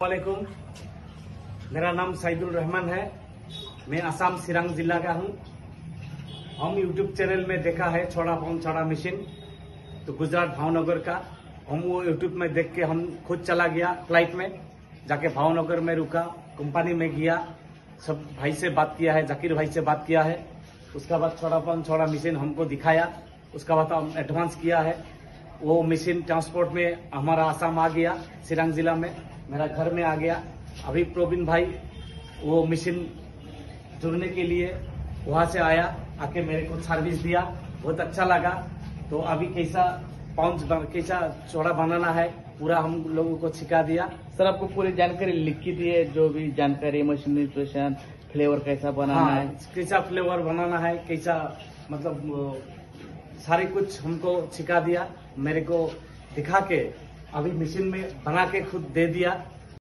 वालेकुम। मेरा नाम सईदुल रहमान है। मैं असम सिरंग जिला का हूँ। हम यूट्यूब चैनल में देखा है छोड़ा पवन छोड़ा मशीन तो गुजरात भावनगर का। हम वो यूट्यूब में देख के हम खुद चला गया फ़्लाइट में, जाके भावनगर में रुका कंपनी में गया। सब भाई से बात किया है, जाकिर भाई से बात किया है। उसका बाद छोड़ा पवन छोड़ा मशीन हमको दिखाया। उसका बाद हम एडवांस किया है। वो मशीन ट्रांसपोर्ट में हमारा आसाम आ गया सिरंग जिला में। मेरा घर में आ गया। अभी प्रवीण भाई वो मशीन जुड़ने के लिए वहाँ से आया आके मेरे को सर्विस दिया। बहुत अच्छा लगा। तो अभी कैसा पाउच कैसा चौड़ा बनाना है पूरा हम लोगों को सिखा दिया। सर आपको पूरी जानकारी लिख के दी है जो भी जानकारी मशीन न्यूट्रेशन फ्लेवर कैसा बनाना हाँ, है? कैसा फ्लेवर बनाना है कैसा मतलब सारे कुछ हमको सिखा दिया। मेरे को दिखा के अभी मशीन में बना के खुद दे दिया।